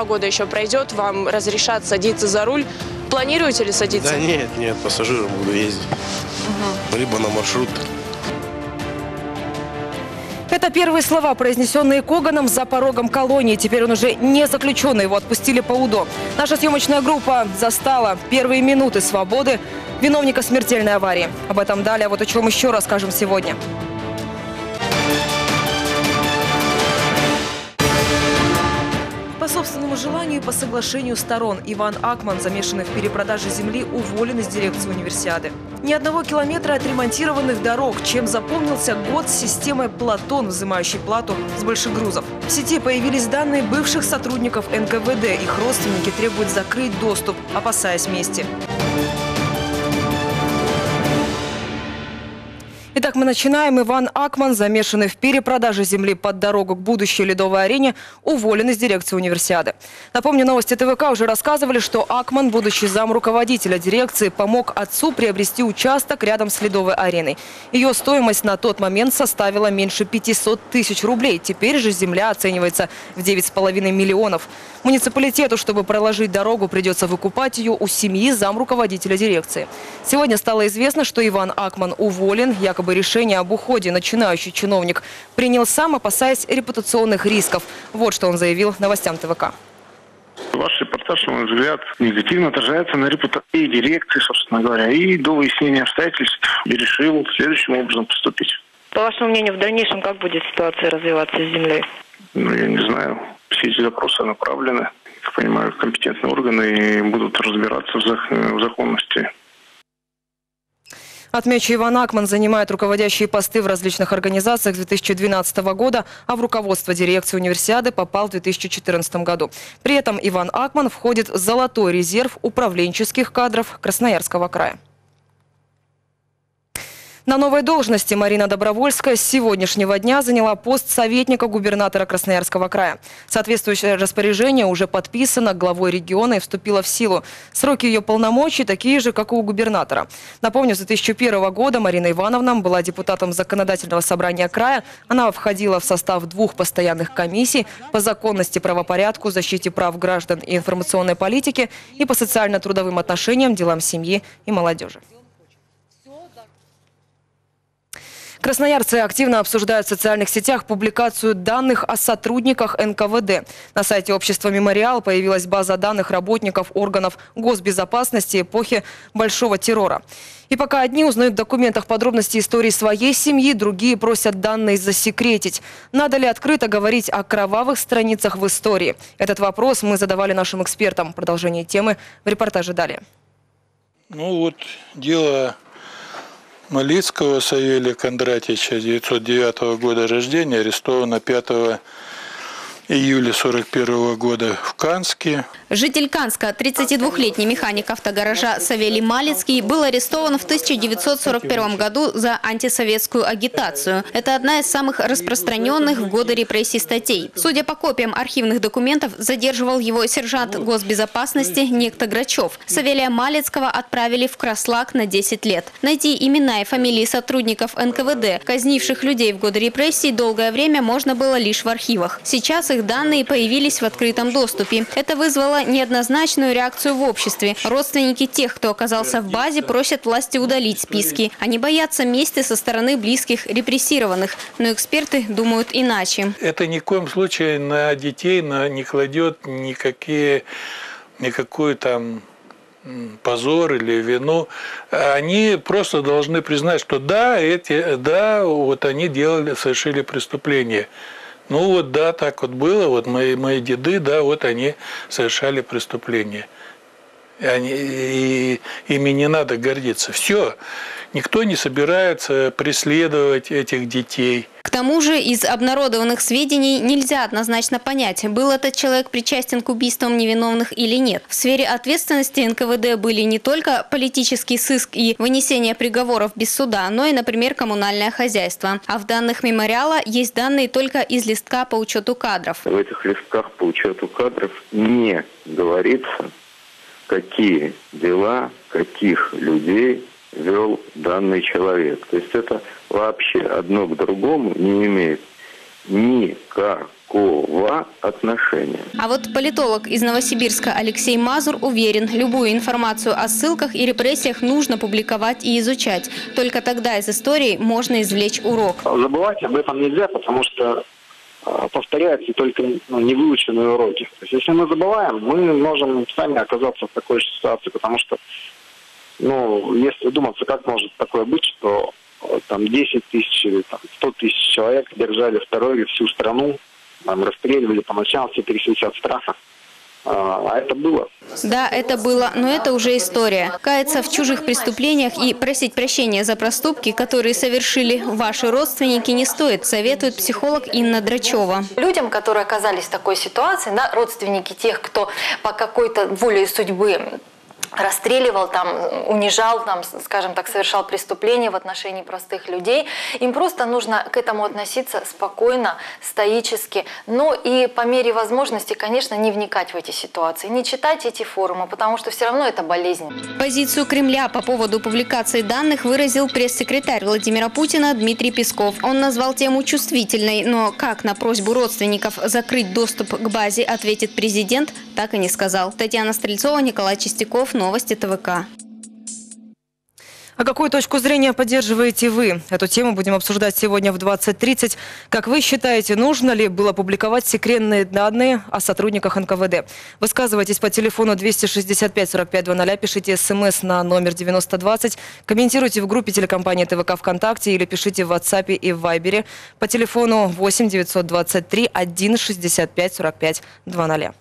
полтора года еще пройдет, вам разрешат садиться за руль. Планируете ли садиться? Да нет, нет, пассажиром буду ездить. Либо на маршрутках. Это первые слова, произнесенные Коганом за порогом колонии. Теперь он уже не заключенный, его отпустили по УДО. Наша съемочная группа застала первые минуты свободы виновника смертельной аварии. Об этом далее, вот о чем еще расскажем сегодня. Собственному желанию и по соглашению сторон Иван Акман, замешанный в перепродаже земли, уволен из дирекции универсиады. Ни одного километра отремонтированных дорог, чем запомнился год с системой «Платон», взимающей плату с больших грузов. В сети появились данные бывших сотрудников НКВД. Их родственники требуют закрыть доступ, опасаясь мести. Итак, мы начинаем. Иван Акман, замешанный в перепродаже земли под дорогу к будущей ледовой арене, уволен из дирекции универсиады. Напомню, новости ТВК уже рассказывали, что Акман, будучи зам руководителя дирекции, помог отцу приобрести участок рядом с ледовой ареной. Ее стоимость на тот момент составила меньше 500 тысяч рублей. Теперь же земля оценивается в 9,5 миллионов. Муниципалитету, чтобы проложить дорогу, придется выкупать ее у семьи зам руководителя дирекции. Сегодня стало известно, что Иван Акман уволен. Якобы решение об уходе начинающий чиновник принял сам, опасаясь репутационных рисков. Вот что он заявил новостям ТВК. Ваш репортаж, на мой взгляд, негативно отражается на репутации дирекции, собственно говоря, и до выяснения обстоятельств и решил следующим образом поступить. По вашему мнению, в дальнейшем как будет ситуация развиваться с землей? Ну, я не знаю. Все эти запросы направлены, как понимаю, в компетентные органы и будут разбираться в законности Отмечу, Иван Акман занимает руководящие посты в различных организациях с 2012 года, а в руководство дирекции универсиады попал в 2014 году. При этом Иван Акман входит в золотой резерв управленческих кадров Красноярского края. На новой должности Марина Добровольская с сегодняшнего дня заняла пост советника губернатора Красноярского края. Соответствующее распоряжение уже подписано главой региона и вступило в силу. Сроки ее полномочий такие же, как и у губернатора. Напомню, с 2001 года Марина Ивановна была депутатом законодательного собрания края. Она входила в состав двух постоянных комиссий по законности, правопорядку, защите прав граждан и информационной политике и по социально-трудовым отношениям, делам семьи и молодежи. Красноярцы активно обсуждают в социальных сетях публикацию данных о сотрудниках НКВД. На сайте общества «Мемориал» появилась база данных работников органов госбезопасности эпохи Большого террора. И пока одни узнают в документах подробности истории своей семьи, другие просят данные засекретить. Надо ли открыто говорить о кровавых страницах в истории? Этот вопрос мы задавали нашим экспертам. Продолжение темы в репортаже далее. Ну вот дело Малицкого Савелия Кондратьевича, 909 года рождения, арестовано 5 июля 41 года в Канске. Житель Канска, 32-летний механик автогаража Савелий Малицкий, был арестован в 1941 году за антисоветскую агитацию. Это одна из самых распространенных в годы репрессий статей. Судя по копиям архивных документов, задерживал его сержант госбезопасности некто Грачев. Савелия Малицкого отправили в Краслак на 10 лет. Найти имена и фамилии сотрудников НКВД, казнивших людей в годы репрессий, долгое время можно было лишь в архивах. Сейчас их данные появились в открытом доступе. Это вызвало неоднозначную реакцию в обществе. Родственники тех, кто оказался в базе, просят власти удалить списки. Они боятся мести со стороны близких репрессированных. Но эксперты думают иначе. Это ни в коем случае на детей не кладет никакие, никакую там позор или вину, они просто должны признать, что да, эти, да, вот они делали, совершили преступление. Ну вот да, так вот было, вот мои, мои деды, да, вот они совершали преступления. И, они, и ими не надо гордиться. Все, никто не собирается преследовать этих детей. К тому же из обнародованных сведений нельзя однозначно понять, был этот человек причастен к убийствам невиновных или нет. В сфере ответственности НКВД были не только политический сыск и вынесение приговоров без суда, но и, например, коммунальное хозяйство. А в данных мемориала есть данные только из листка по учету кадров. В этих листках по учету кадров не говорится, какие дела, каких людей вел данный человек. То есть это вообще одно к другому не имеет никакого отношения. А вот политолог из Новосибирска Алексей Мазур уверен, любую информацию о ссылках и репрессиях нужно публиковать и изучать. Только тогда из истории можно извлечь урок. Забывать об этом нельзя, потому что э, повторяются только ну, невыученные уроки. То есть, если мы забываем, мы можем сами оказаться в такой же ситуации, потому что, ну, если думаться, как может такое быть, что э, там 10 тысяч или там, 100 тысяч человек держали в дороге всю страну, там, расстреливали по ночам, все тряслись от страха. А, а это было. Да, это было, но это уже история. Каяться в чужих преступлениях и просить прощения за проступки, которые совершили ваши родственники, не стоит, советует психолог Инна Драчева. Людям, которые оказались в такой ситуации, да, родственники тех, кто по какой-то воле судьбы расстреливал, там, унижал, там, скажем так, совершал преступления в отношении простых людей. Им просто нужно к этому относиться спокойно, стоически, но и по мере возможности, конечно, не вникать в эти ситуации, не читать эти форумы, потому что все равно это болезнь. Позицию Кремля по поводу публикации данных выразил пресс-секретарь Владимира Путина Дмитрий Песков. Он назвал тему чувствительной, но как на просьбу родственников закрыть доступ к базе ответит президент, так и не сказал. Татьяна Стрельцова, Николай Чистяков, Новости ТВК. А какую точку зрения поддерживаете вы? Эту тему будем обсуждать сегодня в 20.30. Как вы считаете, нужно ли было публиковать секретные данные о сотрудниках НКВД? Высказывайтесь по телефону 265 45 00, пишите смс на номер 9020, комментируйте в группе телекомпании ТВК ВКонтакте или пишите в WhatsApp и в Вайбере по телефону 8 923 1 65 45 00.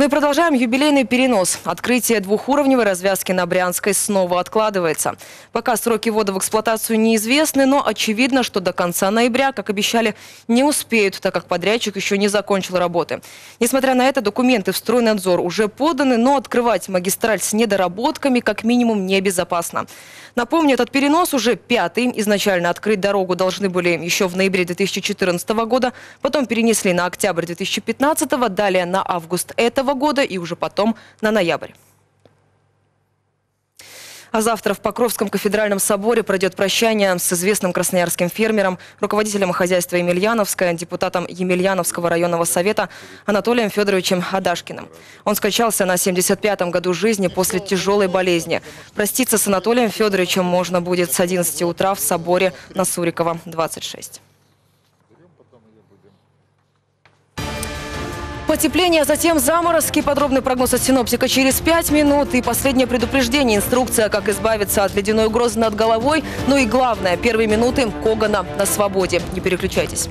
Мы продолжаем юбилейный перенос. Открытие двухуровневой развязки на Брянской снова откладывается. Пока сроки ввода в эксплуатацию неизвестны, но очевидно, что до конца ноября, как обещали, не успеют, так как подрядчик еще не закончил работы. Несмотря на это, документы в стройнадзор уже поданы, но открывать магистраль с недоработками как минимум небезопасно. Напомню, этот перенос уже пятый. Изначально открыть дорогу должны были еще в ноябре 2014 года, потом перенесли на октябрь 2015, далее на август этого года и уже потом на ноябрь. А завтра в Покровском кафедральном соборе пройдет прощание с известным красноярским фермером, руководителем хозяйства Емельяновская, депутатом Емельяновского районного совета Анатолием Федоровичем Адашкиным. Он скончался на 75-м году жизни после тяжелой болезни. Проститься с Анатолием Федоровичем можно будет с 11 утра в соборе на Сурикова, 26. Потепление, а затем заморозки. Подробный прогноз от синоптика через 5 минут. И последнее предупреждение. Инструкция, как избавиться от ледяной угрозы над головой. Ну и главное, первые минуты Когана на свободе. Не переключайтесь.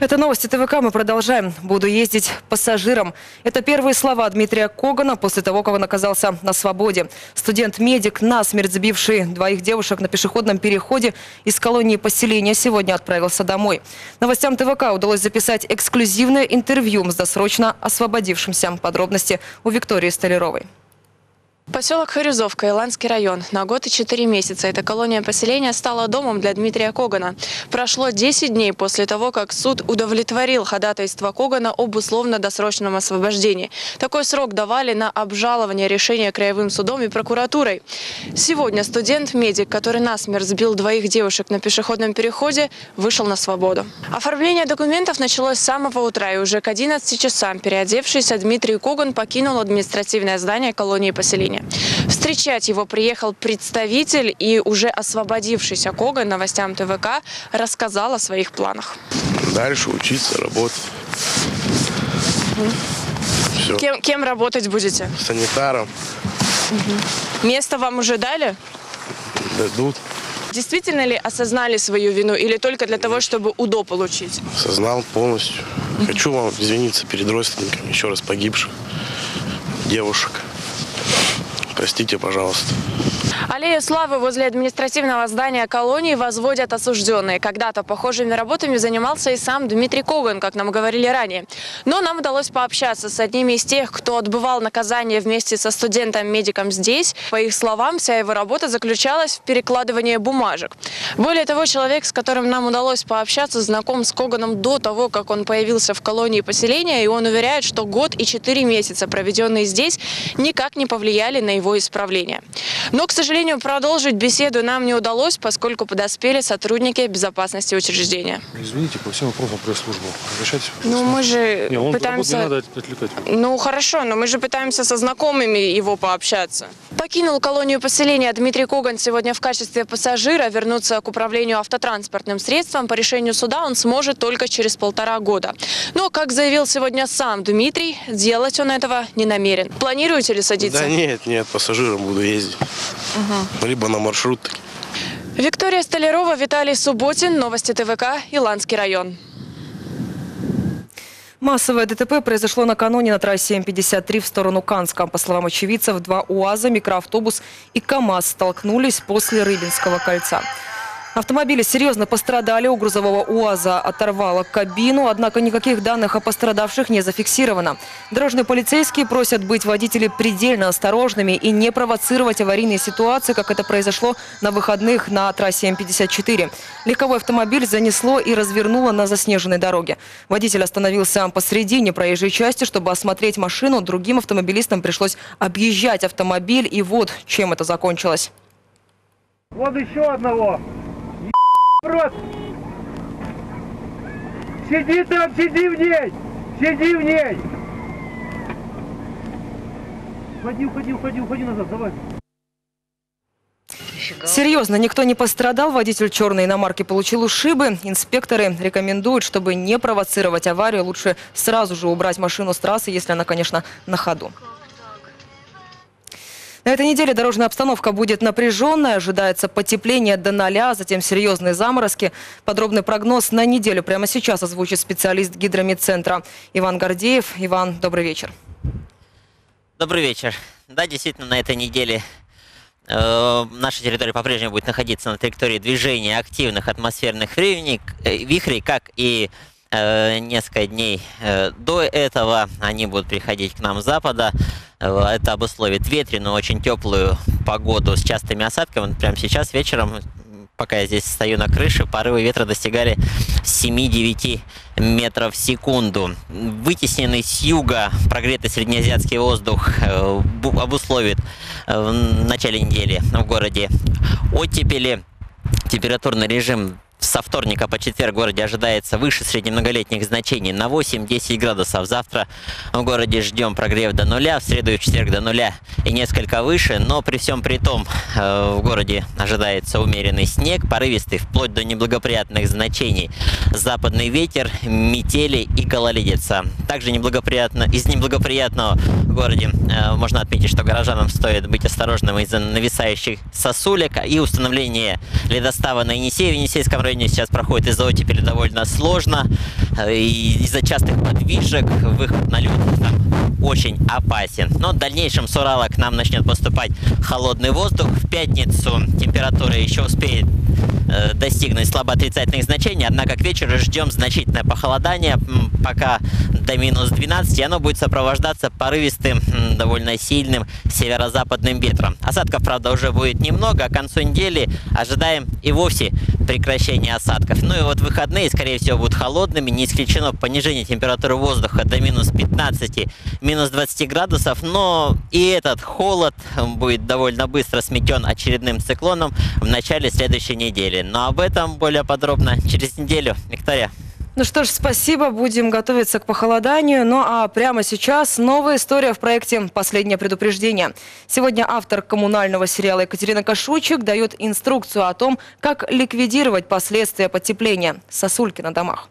Это новости ТВК. Мы продолжаем. Буду ездить пассажиром. Это первые слова Дмитрия Когана после того, как он оказался на свободе. Студент-медик, насмерть сбивший двоих девушек на пешеходном переходе из колонии поселения, сегодня отправился домой. Новостям ТВК удалось записать эксклюзивное интервью с досрочно освободившимся. Подробности у Виктории Столяровой. Поселок Харюзовка, Иландский район. На год и четыре месяца эта колония поселения стала домом для Дмитрия Когана. Прошло 10 дней после того, как суд удовлетворил ходатайство Когана об условно-досрочном освобождении. Такой срок давали на обжалование решения Краевым судом и прокуратурой. Сегодня студент-медик, который насмерть сбил двоих девушек на пешеходном переходе, вышел на свободу. Оформление документов началось с самого утра, и уже к 11 часам переодевшийся Дмитрий Коган покинул административное здание колонии поселения. Встречать его приехал представитель и уже освободившийся Коган новостям ТВК рассказал о своих планах. Дальше учиться, работать. Все. Кем, кем работать будете? Санитаром Место вам уже дали? дадут. Действительно ли осознали свою вину или только для того, чтобы УДО получить? Сознал полностью. Хочу вам извиниться перед родственниками еще раз погибших девушек. Простите, пожалуйста. Аллею славы возле административного здания колонии возводят осужденные. Когда-то похожими работами занимался и сам Дмитрий Коган, как нам говорили ранее. Но нам удалось пообщаться с одними из тех, кто отбывал наказание вместе со студентом-медиком здесь. По их словам, вся его работа заключалась в перекладывании бумажек. Более того, человек, с которым нам удалось пообщаться, знаком с Коганом до того, как он появился в колонии поселения, и он уверяет, что год и четыре месяца, проведенные здесь, никак не повлияли на его его исправления. Но, к сожалению, продолжить беседу нам не удалось, поскольку подоспели сотрудники безопасности учреждения. Извините, по всем вопросам пресс-службу. Обращайтесь. Ну, мы же Не, он пытаемся... не надо отвлекать. Ну хорошо, но мы же пытаемся со знакомыми его пообщаться. Покинул колонию поселения Дмитрий Коган сегодня в качестве пассажира. Вернуться к управлению автотранспортным средством по решению суда он сможет только через полтора года. Но, как заявил сегодня сам Дмитрий, делать он этого не намерен. Планируете ли садиться? Да нет, нет, пассажиром буду ездить. Либо на маршрутке. Виктория Столярова, Виталий Субботин. Новости ТВК. Иланский район. Массовое ДТП произошло накануне на трассе М-53 в сторону Канска. По словам очевидцев, два УАЗа, микроавтобус и КАМАЗ столкнулись после Рыбинского кольца. Автомобили серьезно пострадали. У грузового УАЗа оторвало кабину, однако никаких данных о пострадавших не зафиксировано. Дорожные полицейские просят быть водителей предельно осторожными и не провоцировать аварийные ситуации, как это произошло на выходных на трассе М-54. Легковой автомобиль занесло и развернуло на заснеженной дороге. Водитель остановился посредине проезжей части, чтобы осмотреть машину. Другим автомобилистам пришлось объезжать автомобиль, и вот чем это закончилось. Вон еще одного. Рот. Сиди там, сиди в ней. Сиди в ней. Уходи, уходи, уходи, уходи назад, давай. Серьезно, никто не пострадал. Водитель черной иномарки получил ушибы. Инспекторы рекомендуют, чтобы не провоцировать аварию, лучше сразу же убрать машину с трассы, если она, конечно, на ходу. На этой неделе дорожная обстановка будет напряженная. Ожидается потепление до ноля, затем серьезные заморозки. Подробный прогноз на неделю прямо сейчас озвучит специалист гидромедцентра Иван Гордеев. Иван, добрый вечер. Добрый вечер. Да, действительно, на этой неделе э, наша территория по-прежнему будет находиться на траектории движения активных атмосферных э, вихрей как и несколько дней э, до этого. Они будут приходить к нам с запада. Э, Это обусловит ветреную, очень теплую погоду с частыми осадками. Прямо сейчас вечером, пока я здесь стою на крыше, порывы ветра достигали 7-9 метров в секунду. Вытесненный с юга прогретый среднеазиатский воздух э, бу- обусловит э, в начале недели в городе оттепели. Температурный режим со вторника по четверг в городе ожидается выше среднемноголетних значений на 8-10 градусов. Завтра в городе ждем прогрев до нуля, в среду и в четверг до нуля и несколько выше. Но при всем при том э, в городе ожидается умеренный снег, порывистый вплоть до неблагоприятных значений. Западный ветер, метели и гололедица. Также неблагоприятно, из неблагоприятного в городе э, можно отметить, что горожанам стоит быть осторожным из-за нависающих сосулек и установление ледостава на Енисее. В Енисейском районе сейчас проходит из-за оттепели довольно сложно. э, из-за частых подвижек выход на лед там очень опасен. Но в дальнейшем с Урала к нам начнет поступать холодный воздух. В пятницу температура еще успеет э, достигнуть слабо отрицательных значений, однако к вечеру ждем значительное похолодание, пока до минус 12, и оно будет сопровождаться порывистым, довольно сильным северо-западным ветром. Осадков, правда, уже будет немного, а к концу недели ожидаем и вовсе прекращения осадков. Ну и вот выходные, скорее всего, будут холодными, не исключено понижение температуры воздуха до минус 15, минус 20 градусов, но и этот холод будет довольно быстро сметен очередным циклоном в начале следующей недели. Но об этом более подробно через неделю. Виктория. Ну что ж, спасибо. Будем готовиться к похолоданию. Ну а прямо сейчас новая история в проекте «Последнее предупреждение». Сегодня автор коммунального сериала Екатерина Кашучик дает инструкцию о том, как ликвидировать последствия потепления сосульки на домах.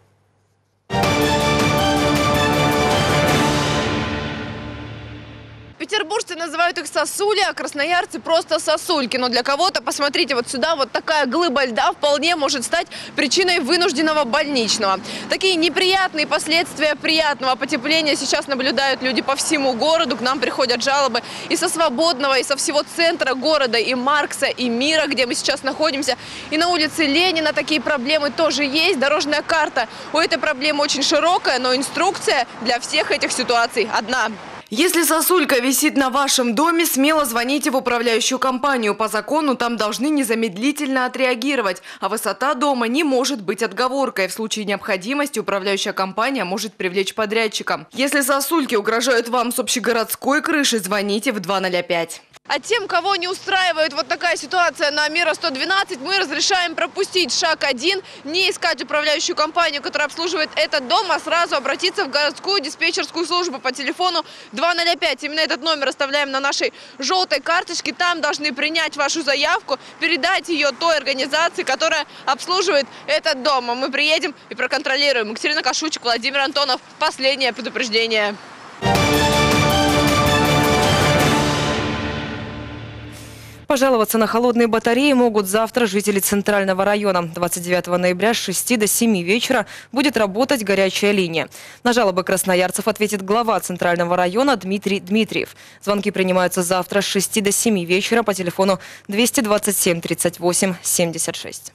Петербуржцы называют их сосули, а красноярцы просто сосульки. Но для кого-то, посмотрите, вот сюда вот такая глыба льда вполне может стать причиной вынужденного больничного. Такие неприятные последствия приятного потепления сейчас наблюдают люди по всему городу. К нам приходят жалобы и со Свободного, и со всего центра города, и Маркса, и Мира, где мы сейчас находимся. И на улице Ленина такие проблемы тоже есть. Дорожная карта у этой проблемы очень широкая, но инструкция для всех этих ситуаций одна. Если сосулька висит на вашем доме, смело звоните в управляющую компанию. По закону там должны незамедлительно отреагировать. А высота дома не может быть отговоркой. В случае необходимости управляющая компания может привлечь подрядчика. Если сосульки угрожают вам с общегородской крыши, звоните в 205. А тем, кого не устраивает вот такая ситуация на Мира 112, мы разрешаем пропустить шаг один, не искать управляющую компанию, которая обслуживает этот дом, а сразу обратиться в городскую диспетчерскую службу по телефону 205. Именно этот номер оставляем на нашей желтой карточке. Там должны принять вашу заявку, передать ее той организации, которая обслуживает этот дом. А мы приедем и проконтролируем. Екатерина Кашучик, Владимир Антонов. Последнее предупреждение. Пожаловаться на холодные батареи могут завтра жители Центрального района. 29 ноября с 6 до 7 вечера будет работать горячая линия. На жалобы красноярцев ответит глава Центрального района Дмитрий Дмитриев. Звонки принимаются завтра с 6 до 7 вечера по телефону 227 38 76.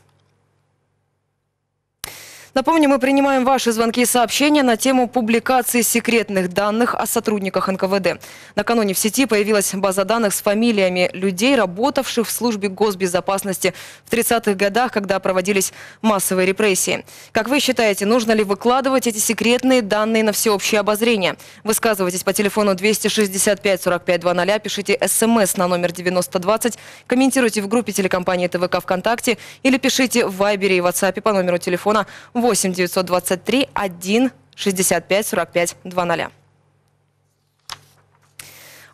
Напомню, мы принимаем ваши звонки и сообщения на тему публикации секретных данных о сотрудниках НКВД. Накануне в сети появилась база данных с фамилиями людей, работавших в службе госбезопасности в 30-х годах, когда проводились массовые репрессии. Как вы считаете, нужно ли выкладывать эти секретные данные на всеобщее обозрение? Высказывайтесь по телефону 265 45 00, пишите смс на номер 9020, комментируйте в группе телекомпании ТВК ВКонтакте или пишите в Вайбере и WhatsApp по номеру телефона 8 923 1 65 45 00.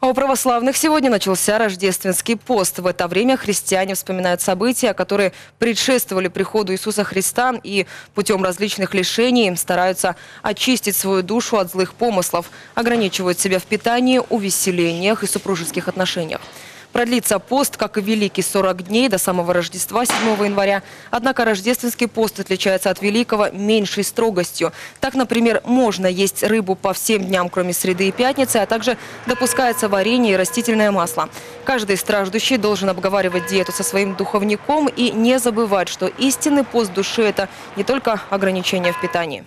А у православных сегодня начался рождественский пост. В это время христиане вспоминают события, которые предшествовали приходу Иисуса Христа и путем различных лишений стараются очистить свою душу от злых помыслов, ограничивают себя в питании, увеселениях и супружеских отношениях. Продлится пост, как и Великий, 40 дней до самого Рождества 7 января. Однако рождественский пост отличается от Великого меньшей строгостью. Так, например, можно есть рыбу по всем дням, кроме среды и пятницы, а также допускается варенье и растительное масло. Каждый страждущий должен обговаривать диету со своим духовником и не забывать, что истинный пост души – это не только ограничение в питании.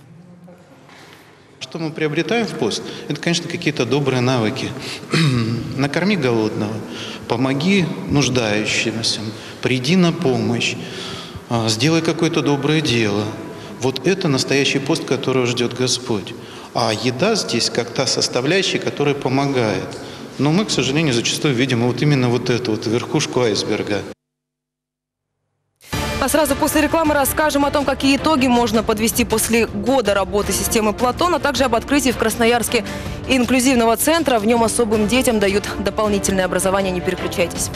Что мы приобретаем в пост? Это, конечно, какие-то добрые навыки. Накорми голодного, помоги нуждающимся, приди на помощь, а, сделай какое-то доброе дело. Вот это настоящий пост, которого ждет Господь. А еда здесь как та составляющая, которая помогает. Но мы, к сожалению, зачастую видим вот именно вот эту вот верхушку айсберга. А сразу после рекламы расскажем о том, какие итоги можно подвести после года работы системы Платон, а также об открытии в Красноярске инклюзивного центра. В нем особым детям дают дополнительное образование. Не переключайтесь.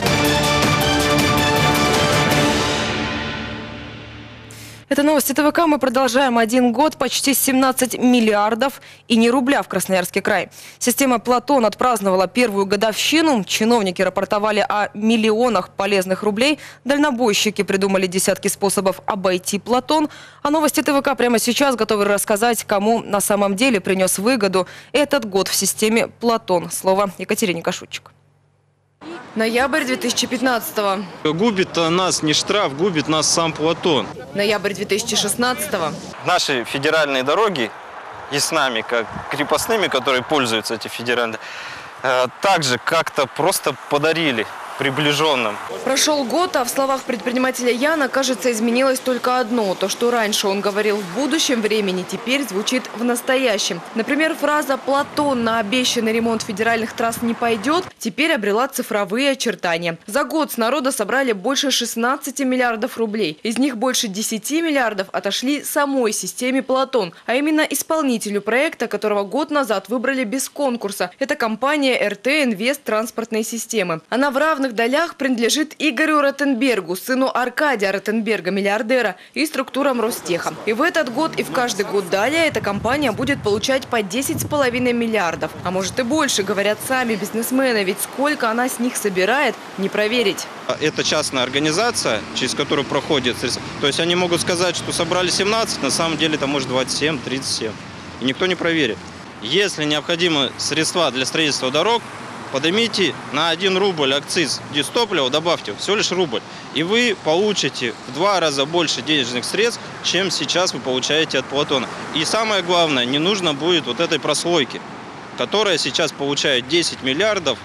Это новости ТВК. Мы продолжаем один год, почти 17 миллиардов и не рубля в Красноярский край. Система «Платон» отпраздновала первую годовщину. Чиновники рапортовали о миллионах полезных рублей. Дальнобойщики придумали десятки способов обойти «Платон». А новости ТВК прямо сейчас готовы рассказать, кому на самом деле принес выгоду этот год в системе «Платон». Слово Екатерине Кашутчик. Ноябрь 2015 Губит нас не штраф, губит нас сам Платон. Ноябрь 2016 Наши федеральные дороги и с нами, как крепостными, которые пользуются эти федеральные, э, также как-то просто подарили приближенным. Прошел год, а в словах предпринимателя Яна, кажется, изменилось только одно. То, что раньше он говорил в будущем времени, теперь звучит в настоящем. Например, фраза «Платон на обещанный ремонт федеральных трасс не пойдет» теперь обрела цифровые очертания. За год с народа собрали больше 16 миллиардов рублей. Из них больше 10 миллиардов отошли самой системе «Платон», а именно исполнителю проекта, которого год назад выбрали без конкурса. Это компания РТ «Инвест транспортной системы». Она в равных долях принадлежит Игорю Ротенбергу, сыну Аркадия Ротенберга, миллиардера, и структурам Ростеха. И в этот год, и в каждый год далее эта компания будет получать по 10,5 миллиардов. А может и больше, говорят сами бизнесмены, ведь сколько она с них собирает, не проверить. Это частная организация, через которую проходит. То есть они могут сказать, что собрали 17, на самом деле это может 27, 37. И никто не проверит. Если необходимы средства для строительства дорог, поднимите на 1 рубль акциз дистоплива, добавьте всего лишь рубль, и вы получите в два раза больше денежных средств, чем сейчас вы получаете от Платона. И самое главное, не нужно будет вот этой прослойки, которая сейчас получает 10 миллиардов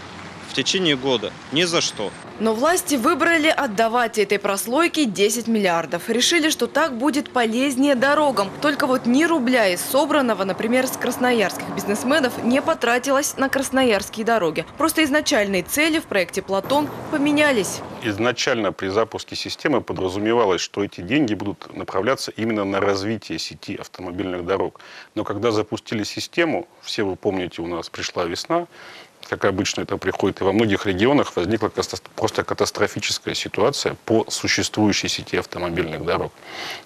в течение года. Ни за что. Но власти выбрали отдавать этой прослойке 10 миллиардов. Решили, что так будет полезнее дорогам. Только вот ни рубля из собранного, например, с красноярских бизнесменов не потратилось на красноярские дороги. Просто изначальные цели в проекте «Платон» поменялись. Изначально при запуске системы подразумевалось, что эти деньги будут направляться именно на развитие сети автомобильных дорог. Но когда запустили систему, все вы помните, у нас пришла весна, как обычно это приходит, и во многих регионах возникла просто катастрофическая ситуация по существующей сети автомобильных дорог.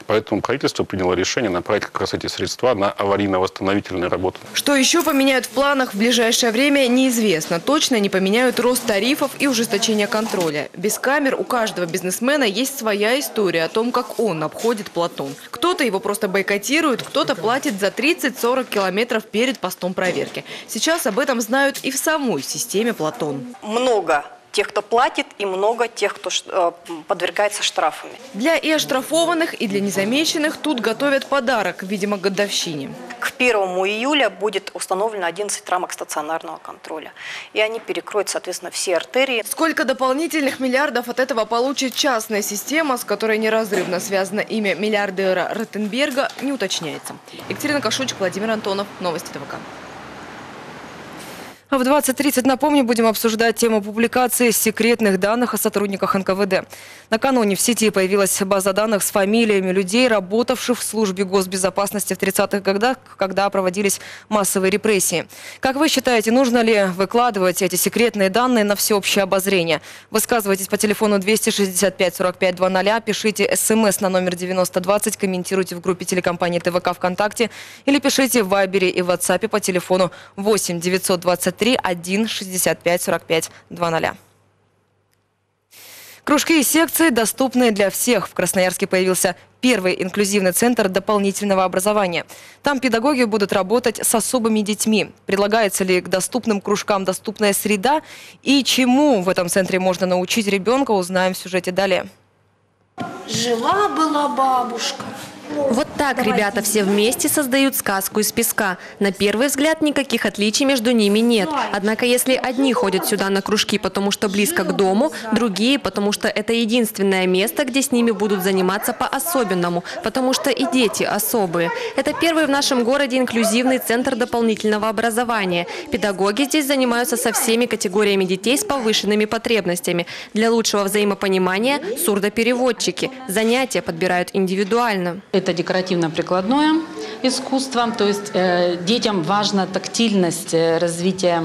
Поэтому правительство приняло решение направить как раз эти средства на аварийно-восстановительные работы. Что еще поменяют в планах в ближайшее время, неизвестно. Точно не поменяют рост тарифов и ужесточение контроля. Без камер у каждого бизнесмена есть своя история о том, как он обходит Платон. Кто-то его просто бойкотирует, кто-то платит за 30-40 километров перед постом проверки. Сейчас об этом знают и в самой самой системе Платон. Много тех, кто платит, и много тех, кто э, подвергается штрафами. Для и оштрафованных, и для незамеченных тут готовят подарок, видимо, годовщине. К 1 июля будет установлено 11 рамок стационарного контроля. И они перекроют, соответственно, все артерии. Сколько дополнительных миллиардов от этого получит частная система, с которой неразрывно связано имя миллиардера Ротенберга, не уточняется. Екатерина Кашучик, Владимир Антонов. Новости ТВК. А в 20.30, напомню, будем обсуждать тему публикации секретных данных о сотрудниках НКВД. Накануне в сети появилась база данных с фамилиями людей, работавших в службе госбезопасности в 30-х годах, когда проводились массовые репрессии. Как вы считаете, нужно ли выкладывать эти секретные данные на всеобщее обозрение? Высказывайтесь по телефону 265 45 00, пишите смс на номер 9020, комментируйте в группе телекомпании ТВК ВКонтакте или пишите в Вайбере и WhatsApp по телефону 8 920 3 1 65 45 00. Кружки и секции доступны для всех. В Красноярске появился первый инклюзивный центр дополнительного образования. Там педагоги будут работать с особыми детьми. Предлагается ли к доступным кружкам доступная среда и чему в этом центре можно научить ребенка, узнаем в сюжете далее. Жила-была бабушка. Вот так ребята все вместе создают сказку из песка. На первый взгляд никаких отличий между ними нет. Однако если одни ходят сюда на кружки, потому что близко к дому, другие, потому что это единственное место, где с ними будут заниматься по-особенному, потому что и дети особые. Это первый в нашем городе инклюзивный центр дополнительного образования. Педагоги здесь занимаются со всеми категориями детей с повышенными потребностями. Для лучшего взаимопонимания – сурдопереводчики. Занятия подбирают индивидуально. Это декоративно-прикладное искусство, то есть э, детям важна тактильность, э, развитие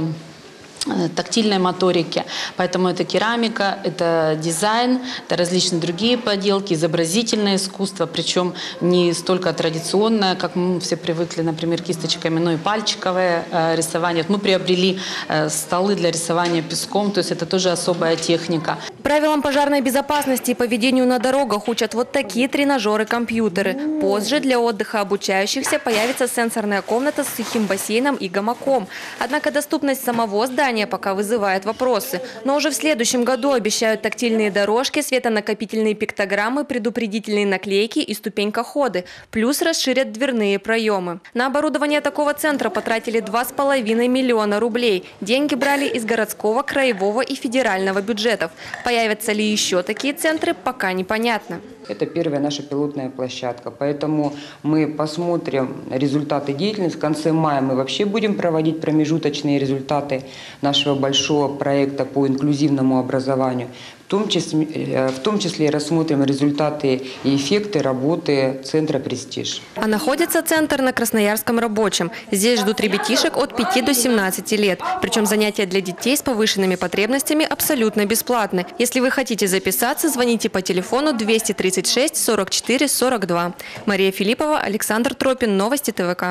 Э, тактильной моторики. Поэтому это керамика, это дизайн, это различные другие поделки, изобразительное искусство, причем не столько традиционное, как мы все привыкли, например, кисточками, но и пальчиковое э, рисование. мы приобрели э, столы для рисования песком, то есть это тоже особая техника. Правилам пожарной безопасности и поведению на дорогах учат вот такие тренажеры-компьютеры. Позже для отдыха обучающихся появится сенсорная комната с сухим бассейном и гамаком. Однако доступность самого здания пока вызывает вопросы. Но уже в следующем году обещают тактильные дорожки, светонакопительные пиктограммы, предупредительные наклейки и ступенькоходы. Плюс расширят дверные проемы. На оборудование такого центра потратили 2,5 миллиона рублей. Деньги брали из городского, краевого и федерального бюджетов. Появятся ли еще такие центры, пока непонятно. Это первая наша пилотная площадка, поэтому мы посмотрим результаты деятельности. В конце мая мы вообще будем проводить промежуточные результаты нашего большого проекта по инклюзивному образованию том числе, э, в том числе рассмотрим результаты и эффекты работы Центра «Престиж». А находится центр на Красноярском рабочем. Здесь ждут ребятишек от 5 до 17 лет. Причем занятия для детей с повышенными потребностями абсолютно бесплатны. Если вы хотите записаться, звоните по телефону 236 44 42. Мария Филиппова, Александр Тропин. Новости ТВК.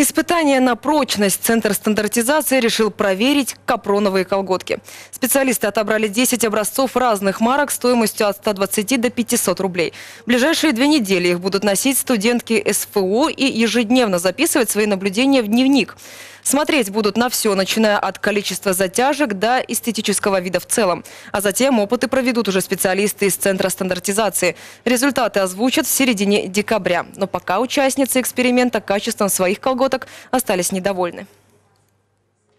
Испытание на прочность Центр стандартизации решил проверить капроновые колготки. Специалисты отобрали 10 образцов разных марок стоимостью от 120 до 500 рублей. В ближайшие две недели их будут носить студентки СФО и ежедневно записывать свои наблюдения в дневник. Смотреть будут на все, начиная от количества затяжек до эстетического вида в целом. А затем опыты проведут уже специалисты из Центра стандартизации. Результаты озвучат в середине декабря. Но пока участницы эксперимента качеством своих колготок остались недовольны.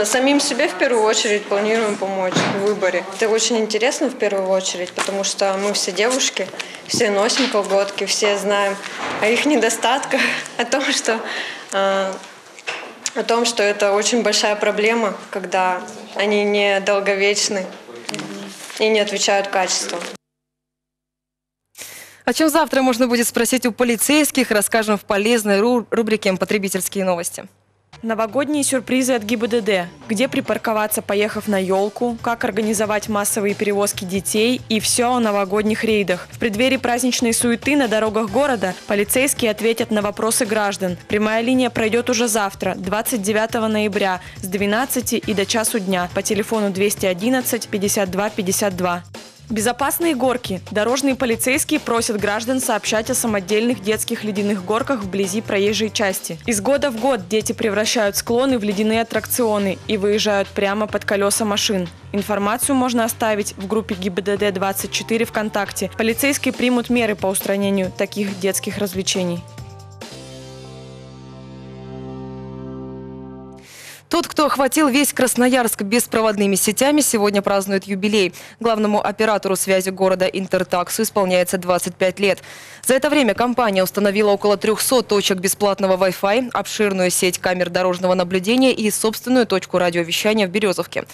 Самим себе в первую очередь планируем помочь в выборе. Это очень интересно в первую очередь, потому что мы все девушки, все носим колготки, все знаем о их недостатках, о том, что э, о том, что это очень большая проблема, когда они не долговечны и не отвечают качеству. О чем завтра можно будет спросить у полицейских, расскажем в полезной ру- рубрике «Потребительские новости». Новогодние сюрпризы от ГИБДД. Где припарковаться, поехав на елку, как организовать массовые перевозки детей и все о новогодних рейдах. В преддверии праздничной суеты на дорогах города полицейские ответят на вопросы граждан. Прямая линия пройдет уже завтра, 29 ноября, с 12 и до часу дня по телефону 211 52 52. Безопасные горки. Дорожные полицейские просят граждан сообщать о самодельных детских ледяных горках вблизи проезжей части. Из года в год дети превращают склоны в ледяные аттракционы и выезжают прямо под колеса машин. Информацию можно оставить в группе ГИБДД-24 ВКонтакте. Полицейские примут меры по устранению таких детских развлечений. Тот, кто охватил весь Красноярск беспроводными сетями, сегодня празднует юбилей. Главному оператору связи города Интертаксу исполняется 25 лет. За это время компания установила около 300 точек бесплатного Wi-Fi, обширную сеть камер дорожного наблюдения и собственную точку радиовещания в Березовке.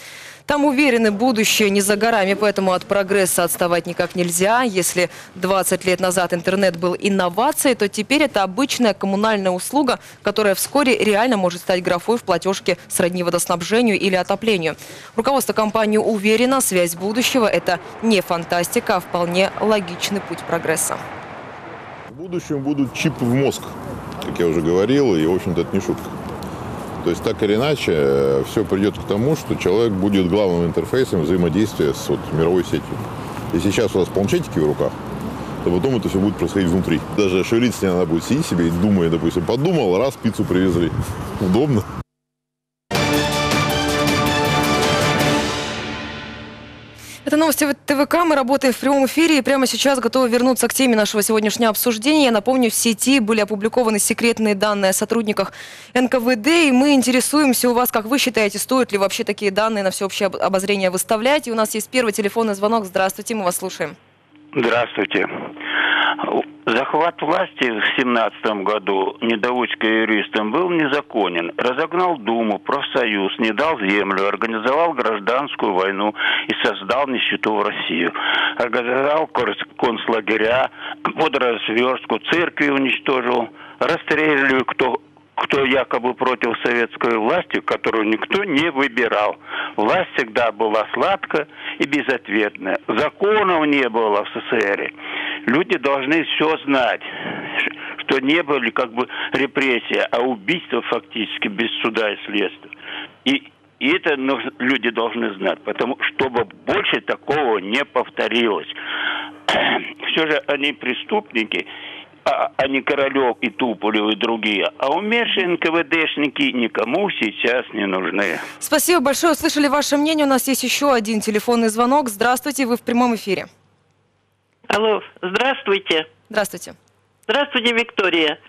Там уверены, будущее не за горами, поэтому от прогресса отставать никак нельзя. Если 20 лет назад интернет был инновацией, то теперь это обычная коммунальная услуга, которая вскоре реально может стать графой в платежке сродни водоснабжению или отоплению. Руководство компании уверено, связь будущего – это не фантастика, а вполне логичный путь прогресса. В будущем будут чипы в мозг, как я уже говорил, и, в общем-то, это не шутка. То есть так или иначе все придет к тому, что человек будет главным интерфейсом взаимодействия с вот, мировой сетью. И сейчас у вас планшетики в руках, то потом это все будет происходить внутри. Даже шевелиться не надо будет сидеть себе и думая, допустим, подумал, раз пиццу привезли. Удобно. Это новости ТВК. Мы работаем в прямом эфире и прямо сейчас готовы вернуться к теме нашего сегодняшнего обсуждения. Я напомню, в сети были опубликованы секретные данные о сотрудниках НКВД, и мы интересуемся у вас, как вы считаете, стоит ли вообще такие данные на всеобщее об- обозрение выставлять. И у нас есть первый телефонный звонок. Здравствуйте, мы вас слушаем. Здравствуйте. Захват власти в 2017 году недоучка юристам был незаконен. Разогнал Думу, профсоюз, не дал землю, организовал гражданскую войну и создал нищету в Россию. Организовал концлагеря, водоразверстку, церкви уничтожил, расстреливали кто кто якобы против советской власти, которую никто не выбирал. Власть всегда была сладкая и безответная. Законов не было в СССР. Люди должны все знать, что не были как бы репрессии, а убийства фактически без суда и следствия. И и это люди должны знать, потому чтобы больше такого не повторилось. Все же они преступники, а, а не Королев и Туполев и другие. А умершие НКВДшники никому сейчас не нужны. Спасибо большое. Услышали ваше мнение. У нас есть еще один телефонный звонок. Здравствуйте, вы в прямом эфире. Алло, здравствуйте. Здравствуйте. Здравствуйте, Виктория.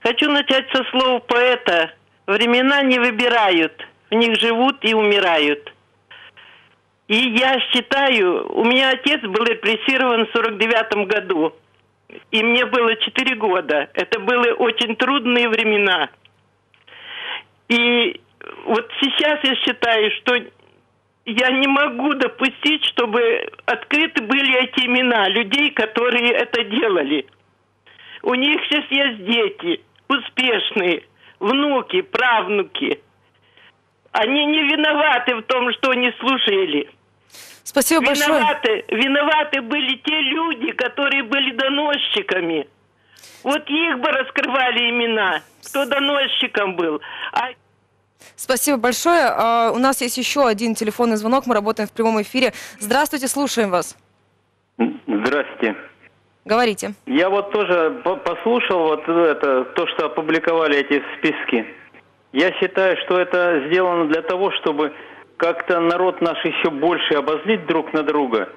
Хочу начать со слов поэта. Времена не выбирают, в них живут и умирают. И я считаю, у меня отец был репрессирован в 49 году. И мне было 4 года. Это были очень трудные времена. И вот сейчас я считаю, что я не могу допустить, чтобы открыты были эти имена людей, которые это делали. У них сейчас есть дети, успешные, внуки, правнуки. Они не виноваты в том, что они слушали. Спасибо большое. Виноваты, виноваты были те люди, которые были доносчиками. Вот их бы раскрывали имена, кто доносчиком был. А Спасибо большое. А, У нас есть еще один телефонный звонок. Мы работаем в прямом эфире. Здравствуйте, слушаем вас. Здравствуйте. Говорите. Я вот тоже по- послушал вот это, то, что опубликовали эти списки. Я считаю, что это сделано для того, чтобы как-то народ наш еще больше обозлить друг на друга,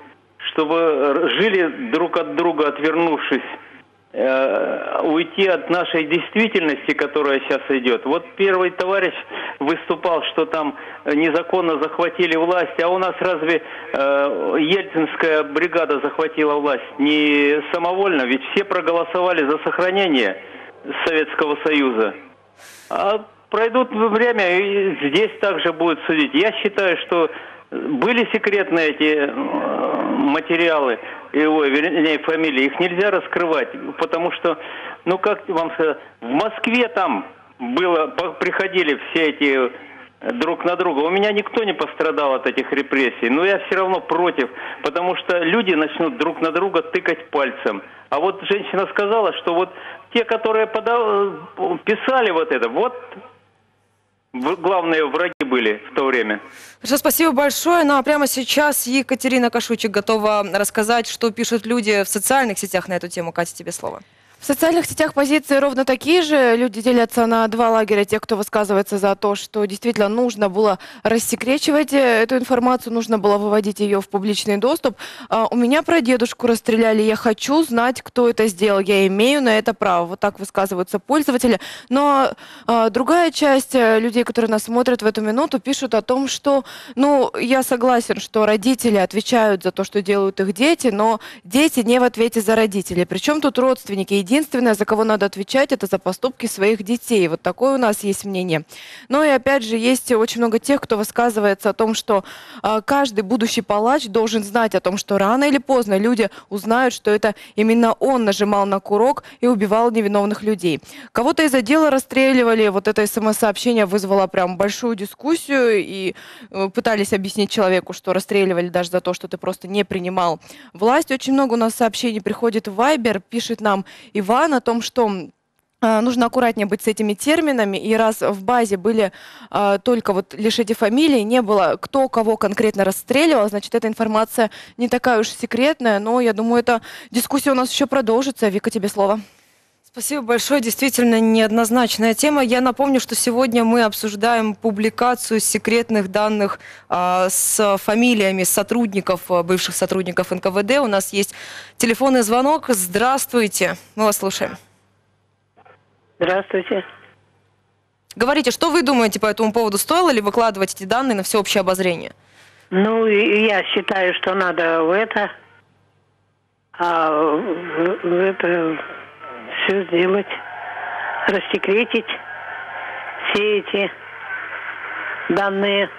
чтобы жили друг от друга, отвернувшись. э, уйти от нашей действительности, которая сейчас идет. Вот первый товарищ выступал, что там незаконно захватили власть, а у нас разве э, Ельцинская бригада захватила власть? Не самовольно, ведь все проголосовали за сохранение Советского Союза. А пройдут время, и здесь также будут судить. Я считаю, что были секретные эти э, материалы, его, вернее, фамилии, их нельзя раскрывать, потому что, ну как вам сказать, в Москве там было, приходили все эти э, друг на друга. У меня никто не пострадал от этих репрессий, но я все равно против, потому что люди начнут друг на друга тыкать пальцем. А вот женщина сказала, что вот те, которые подал, э, писали вот это, вот главные враги были в то время. Хорошо, спасибо большое. Ну а прямо сейчас Екатерина Кашучик готова рассказать, что пишут люди в социальных сетях на эту тему. Катя, тебе слово. В социальных сетях позиции ровно такие же. Люди делятся на два лагеря. Те, кто высказывается за то, что действительно нужно было рассекречивать э, эту информацию, нужно было выводить ее в публичный доступ. А, у меня про дедушку расстреляли. Я хочу знать, кто это сделал. Я имею на это право. Вот так высказываются пользователи. Но а, другая часть э, людей, которые нас смотрят в эту минуту, пишут о том, что, ну, я согласен, что родители отвечают за то, что делают их дети, но дети не в ответе за родителей. Причем тут родственники и единственное, за кого надо отвечать, это за поступки своих детей. Вот такое у нас есть мнение. Но и опять же, есть очень много тех, кто высказывается о том, что э, каждый будущий палач должен знать о том, что рано или поздно люди узнают, что это именно он нажимал на курок и убивал невиновных людей. Кого-то из отдела расстреливали, вот это смс-сообщение вызвало прям большую дискуссию и э, пытались объяснить человеку, что расстреливали даже за то, что ты просто не принимал власть. Очень много у нас сообщений приходит в Вайбер, пишет нам и Иван о том, что а, нужно аккуратнее быть с этими терминами, и раз в базе были э, только вот лишь эти фамилии, не было кто кого конкретно расстреливал, значит, эта информация не такая уж секретная, но я думаю, эта дискуссия у нас еще продолжится. Вика, тебе слово. Спасибо большое. Действительно неоднозначная тема. Я напомню, что сегодня мы обсуждаем публикацию секретных данных а, с фамилиями сотрудников, бывших сотрудников НКВД. У нас есть телефонный звонок. Здравствуйте. Мы вас слушаем. Здравствуйте. Говорите, что вы думаете по этому поводу? Стоило ли выкладывать эти данные на всеобщее обозрение? Ну, я считаю, что надо в это, а, в, в это все сделать, рассекретить все эти данные.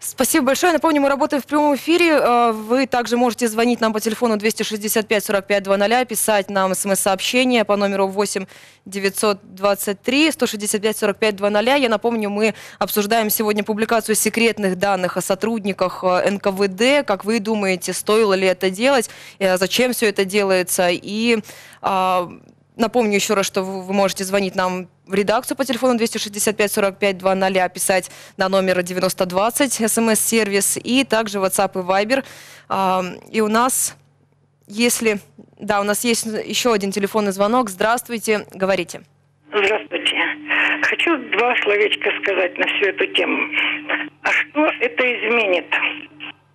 Спасибо большое. Напомню, мы работаем в прямом эфире. Э, вы также можете звонить нам по телефону 265 45 00, писать нам смс-сообщение по номеру 8 923 165 45 00. Я напомню, мы обсуждаем сегодня публикацию секретных данных о сотрудниках э, НКВД. Как вы думаете, стоило ли это делать, э, зачем все это делается и а, Напомню еще раз, что вы можете звонить нам в редакцию по телефону 265 45 00, писать на номер 9020, смс-сервис, и также WhatsApp и Viber. И у нас, если... Да, у нас есть еще один телефонный звонок. Здравствуйте, говорите. Здравствуйте. Хочу два словечка сказать на всю эту тему. А что это изменит?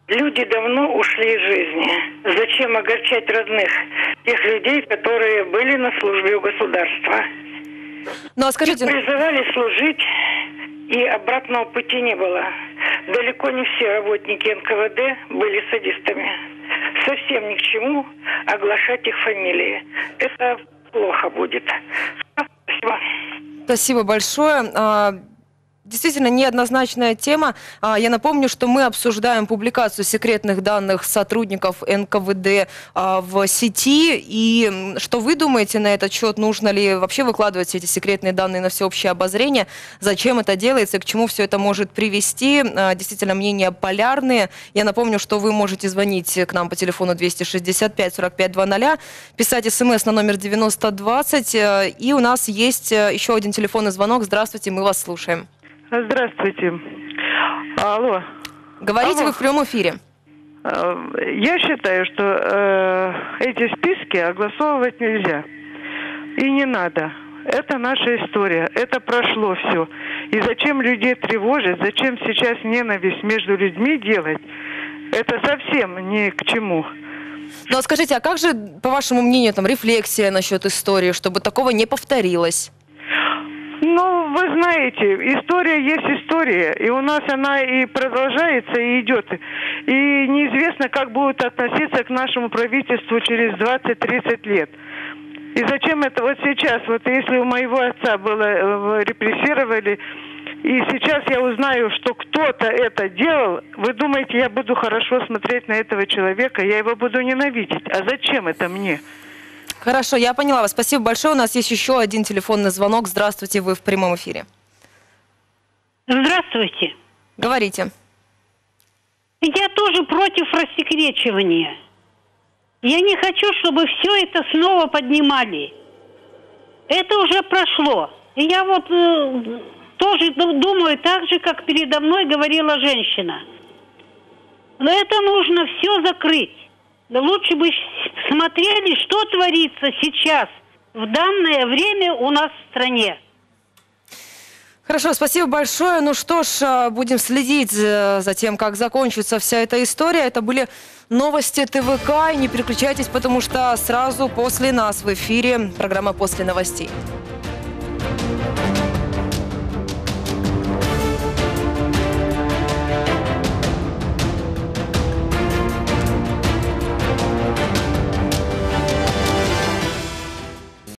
Люди давно ушли из жизни. Зачем огорчать родных, тех людей, которые были на службе у государства? Ну, а скажите... Их призывали служить, и обратного пути не было. Далеко не все работники НКВД были садистами. Совсем ни к чему оглашать их фамилии. Это плохо будет. Спасибо. Спасибо большое. Действительно неоднозначная тема. А, я напомню, что мы обсуждаем публикацию секретных данных сотрудников НКВД а, в сети. И что вы думаете на этот счет? Нужно ли вообще выкладывать эти секретные данные на всеобщее обозрение? Зачем это делается? К чему все это может привести? А, действительно, мнения полярные. Я напомню, что вы можете звонить к нам по телефону 265 45 00, писать смс на номер 9020. Э, и у нас есть э, еще один телефонный звонок. Здравствуйте, мы вас слушаем. Здравствуйте. Алло. Говорите Алло. вы в прямом эфире. Э, я считаю, что э, эти списки огласовывать нельзя. И не надо. Это наша история. Это прошло все. И зачем людей тревожить? Зачем сейчас ненависть между людьми делать? Это совсем ни к чему. Ну а скажите, а как же, по вашему мнению, там рефлексия насчет истории, чтобы такого не повторилось? Ну, вы знаете, история есть история, и у нас она и продолжается, и идет. И неизвестно, как будут относиться к нашему правительству через 20-30 лет. И зачем это вот сейчас, вот если у моего отца было, э, репрессировали, и сейчас я узнаю, что кто-то это делал, вы думаете, я буду хорошо смотреть на этого человека, я его буду ненавидеть. А зачем это мне? Хорошо, я поняла вас. Спасибо большое. У нас есть еще один телефонный звонок. Здравствуйте, вы в прямом эфире. Здравствуйте. Говорите. Я тоже против рассекречивания. Я не хочу, чтобы все это снова поднимали. Это уже прошло. И я вот э, тоже думаю так же, как передо мной говорила женщина. Но это нужно все закрыть. Да лучше бы смотрели, что творится сейчас, в данное время у нас в стране. Хорошо, спасибо большое. Ну что ж, а, будем следить за тем, как закончится вся эта история. Это были новости ТВК. И не переключайтесь, потому что сразу после нас в эфире программа «После новостей».